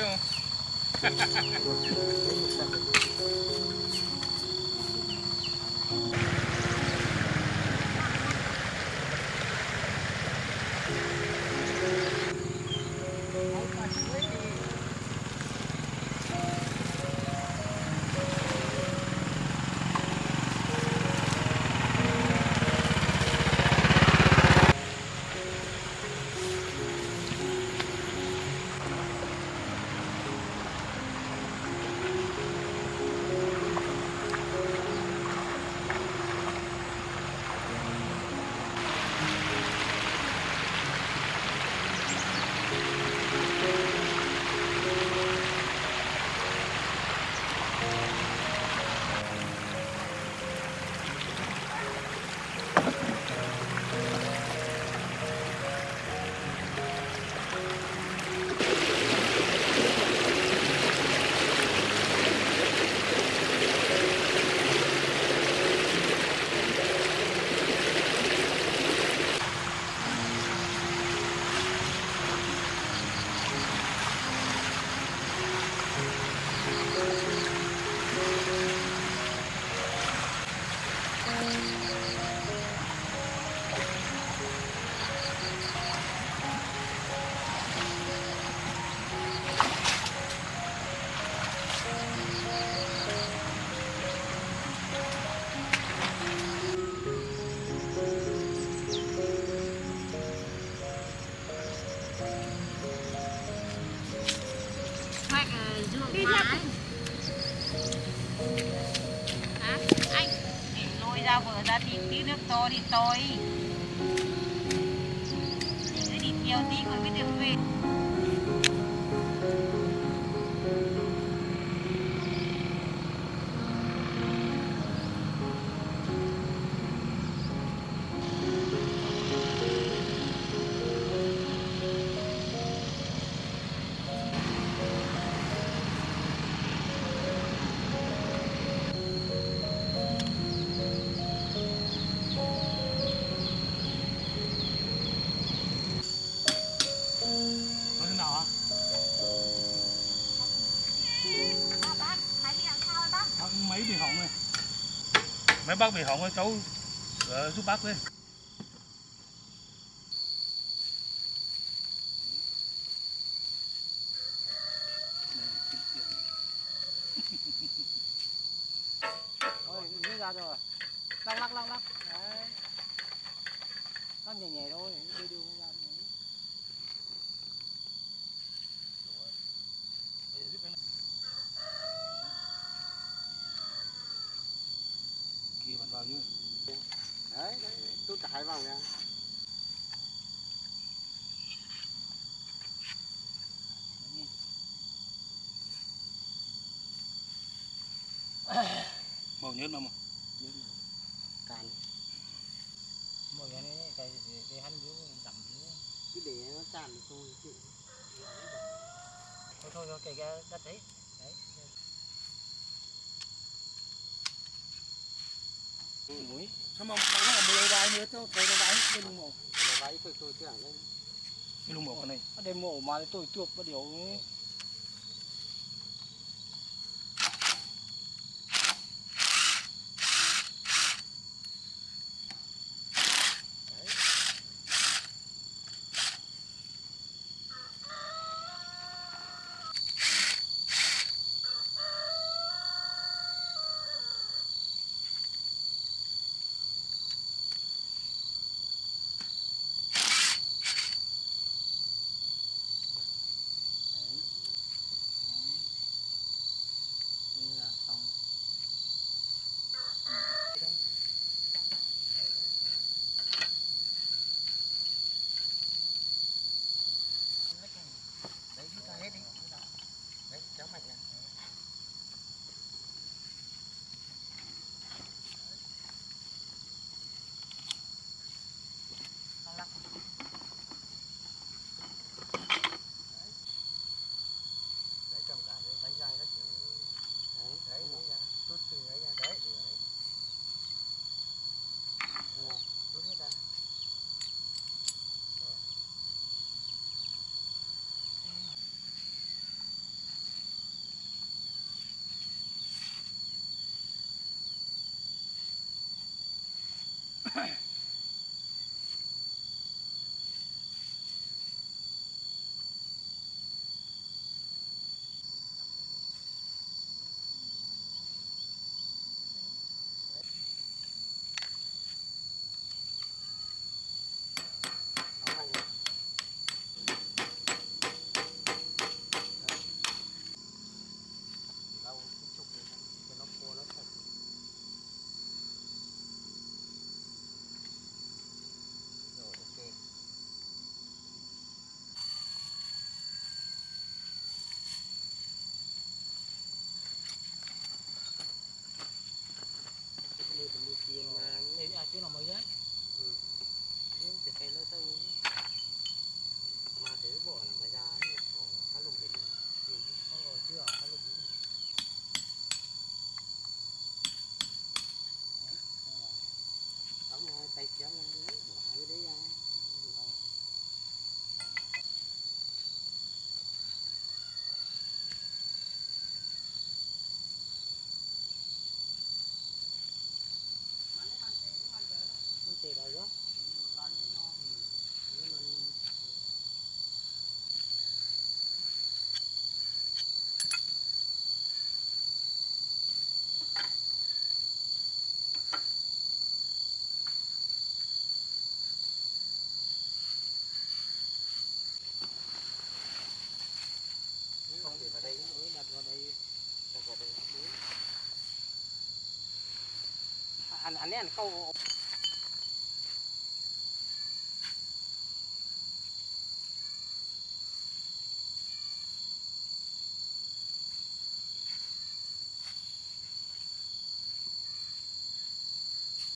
べよう。tôi. Mấy bác bị hỏng ấy cháu uh, giúp bác với. Thôi, ra rồi. Lắc lắc lắc lắc. Đấy. Lắc nhẹ nhẹ thôi, đưa đưa nó ra. Đấy. Kia bật vào dưới. Đấy, tôi cải vào nha. Màu nhớt mà mà. Càn. Mọi người này cái cái, cái hắn dưới đậm dưới. Cứ để nó tràn thôi. Chứ. Thôi thôi thôi cái cái đất đấy. Đấy. Muối. Mà mà nó là mười vai nữa cho thấy nó vai cái lùng mổ. Nó váy tôi tôi tưởng lên. Cái lùng mổ con này. Ở đây mổ mà tôi tuộc vào điều อันอันเนี้ยเข้า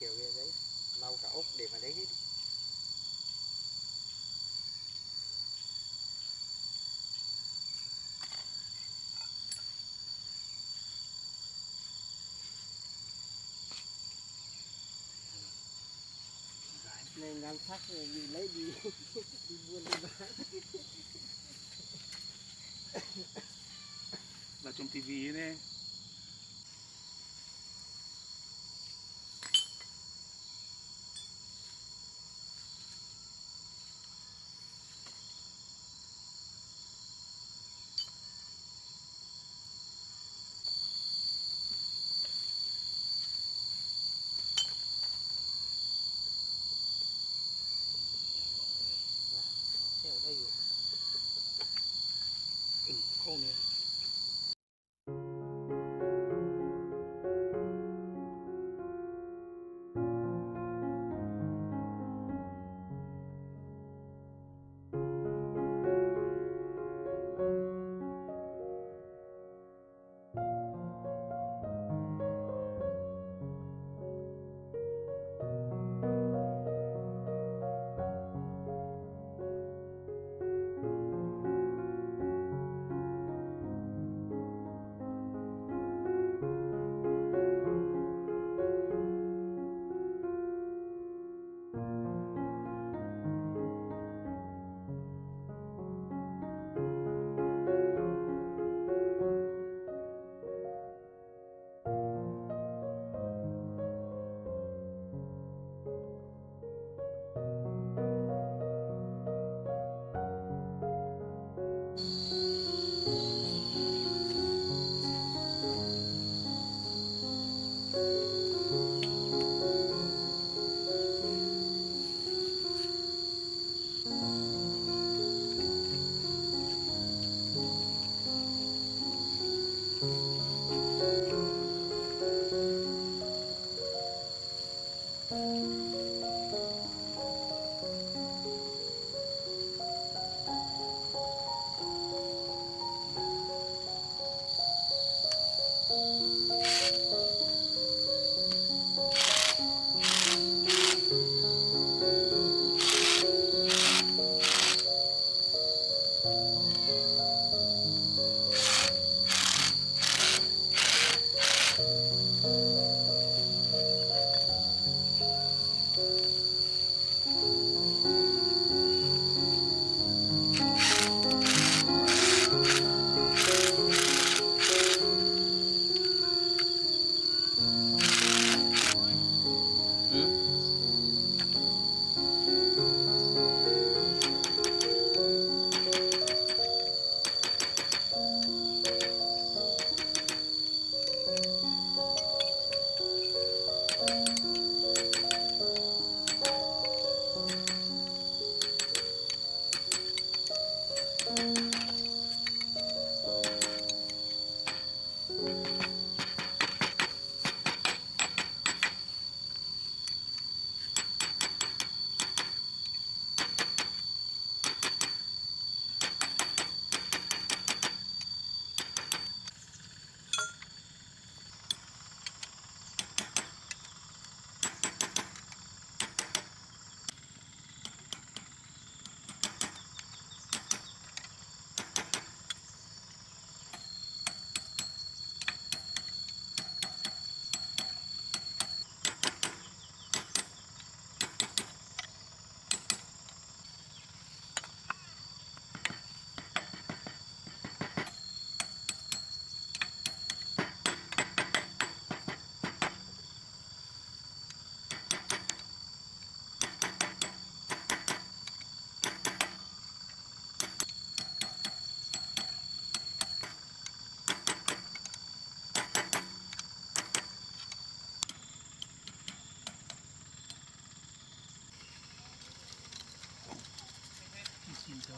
kiểu như đấy lau cả ốc để mà đấy hết nên làm sắc rồi gì lấy đi. Đi buôn đi bán. Là trong tivi này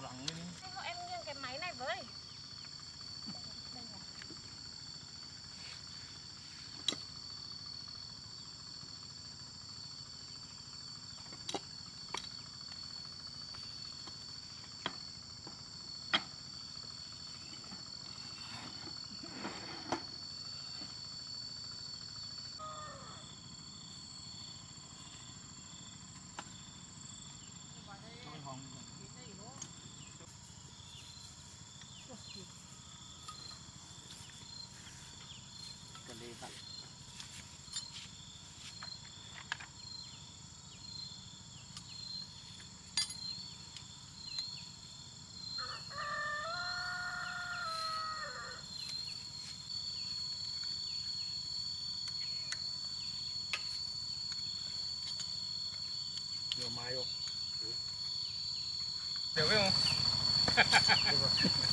lặng đi. Em nghiêng cái máy này với. 买哟。嗯。小朋。哈哈哈哈哈。